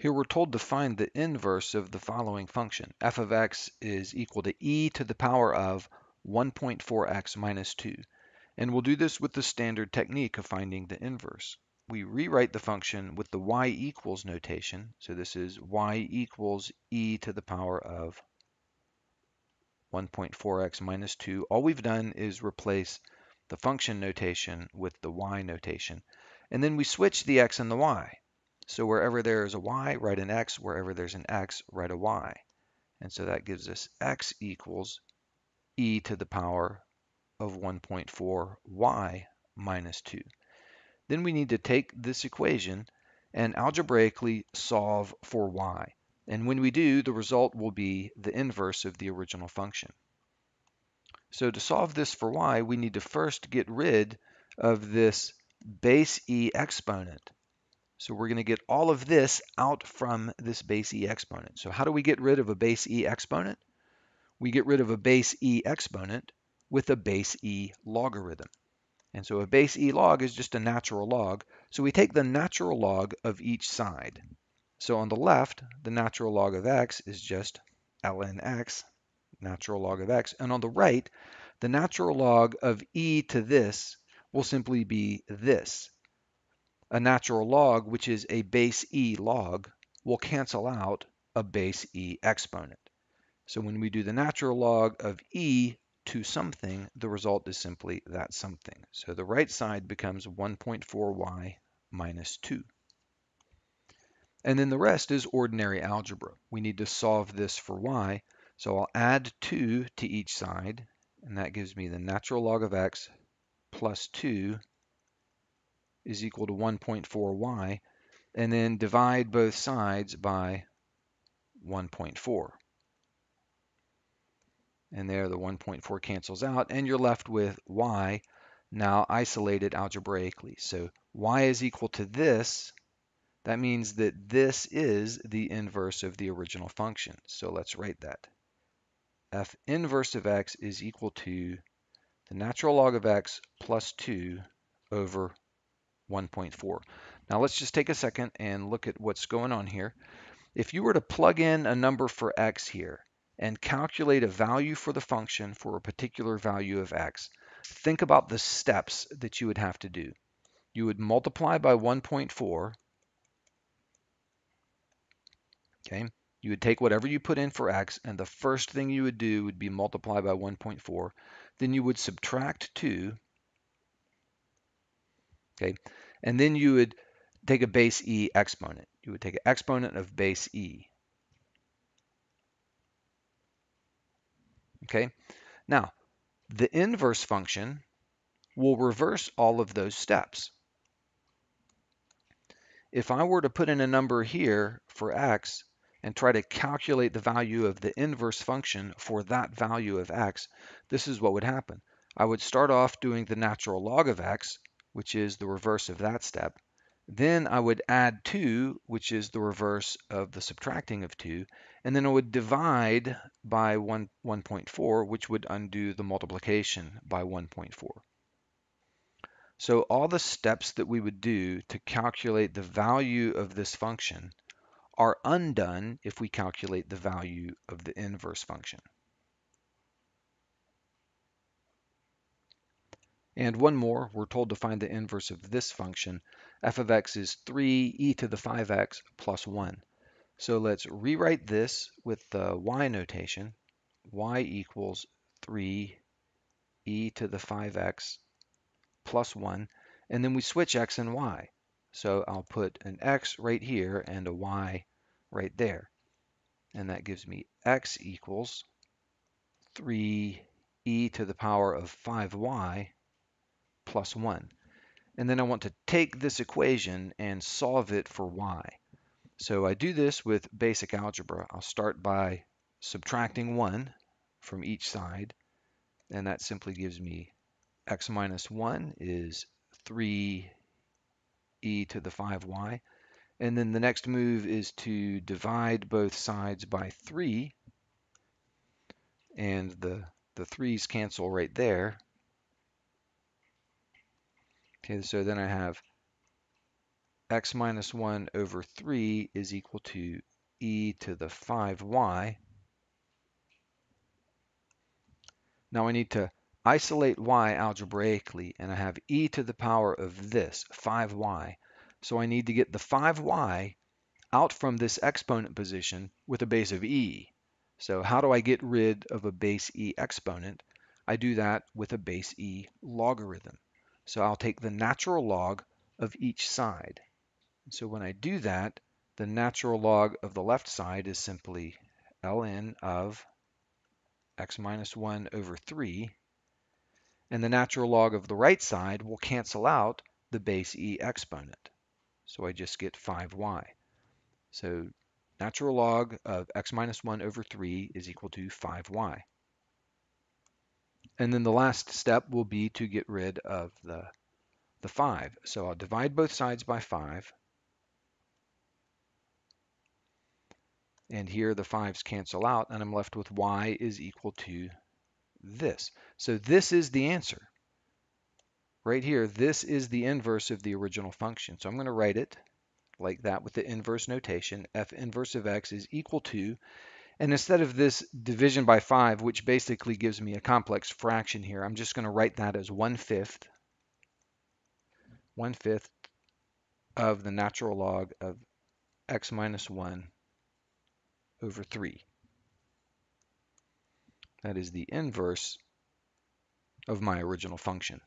Here we're told to find the inverse of the following function. f of x is equal to e to the power of 1.4x minus 2. And we'll do this with the standard technique of finding the inverse. We rewrite the function with the y equals notation. So this is y equals e to the power of 1.4x minus 2. All we've done is replace the function notation with the y notation. And then we switch the x and the y. So wherever there is a y, write an x. Wherever there's an x, write a y. And so that gives us x equals e to the power of 1.4 y minus 2. Then we need to take this equation and algebraically solve for y. And when we do, the result will be the inverse of the original function. So to solve this for y, we need to first get rid of this base e exponent. So we're going to get all of this out from this base e exponent. So how do we get rid of a base e exponent? We get rid of a base e exponent with a base e logarithm. And so a base e log is just a natural log. So we take the natural log of each side. So on the left, the natural log of x is just ln x, natural log of x. And on the right, the natural log of e to this will simply be this, a natural log, which is a base e log, will cancel out a base e exponent. So when we do the natural log of e to something, the result is simply that something. So the right side becomes 1.4y minus 2. And then the rest is ordinary algebra. We need to solve this for y. So I'll add 2 to each side, and that gives me the natural log of x plus 2 is equal to 1.4y, and then divide both sides by 1.4. And there the 1.4 cancels out, and you're left with y now isolated algebraically. So y is equal to this. That means that this is the inverse of the original function. So let's write that. f inverse of x is equal to the natural log of x plus 2 over 1.4. Now let's just take a second and look at what's going on here. If you were to plug in a number for x here and calculate a value for the function for a particular value of x, think about the steps that you would have to do. You would multiply by 1.4. Okay. You would take whatever you put in for x, and the first thing you would do would be multiply by 1.4. Then you would subtract 2 Okay, and then you would take a base e exponent. You would take an exponent of base e. Okay, now the inverse function will reverse all of those steps. If I were to put in a number here for x and try to calculate the value of the inverse function for that value of x, this is what would happen. I would start off doing the natural log of x, which is the reverse of that step. Then I would add 2, which is the reverse of the subtracting of 2. And then I would divide by 1, 1.4, which would undo the multiplication by 1.4. So all the steps that we would do to calculate the value of this function are undone if we calculate the value of the inverse function. And one more, we're told to find the inverse of this function. f of x is 3 e to the 5x plus 1. So let's rewrite this with the y notation. y equals 3 e to the 5x plus 1. And then we switch x and y. So I'll put an x right here and a y right there. And that gives me x equals 3 e to the power of 5y plus 1. And then I want to take this equation and solve it for y. So I do this with basic algebra. I'll start by subtracting 1 from each side, and that simply gives me x minus 1 is 3e to the 5y. And then the next move is to divide both sides by 3, and the, the 3's cancel right there. Okay, so then I have x minus 1 over 3 is equal to e to the 5y. Now I need to isolate y algebraically, and I have e to the power of this, 5y. So I need to get the 5y out from this exponent position with a base of e. So how do I get rid of a base e exponent? I do that with a base e logarithm. So I'll take the natural log of each side. So when I do that, the natural log of the left side is simply ln of x minus 1 over 3. And the natural log of the right side will cancel out the base e exponent. So I just get 5y. So natural log of x minus 1 over 3 is equal to 5y. And then the last step will be to get rid of the, the 5. So I'll divide both sides by 5. And here the 5's cancel out, and I'm left with y is equal to this. So this is the answer. Right here, this is the inverse of the original function. So I'm going to write it like that with the inverse notation. f inverse of x is equal to, and instead of this division by 5, which basically gives me a complex fraction here, I'm just going to write that as 1 fifth, 1 fifth of the natural log of x minus 1 over 3. That is the inverse of my original function.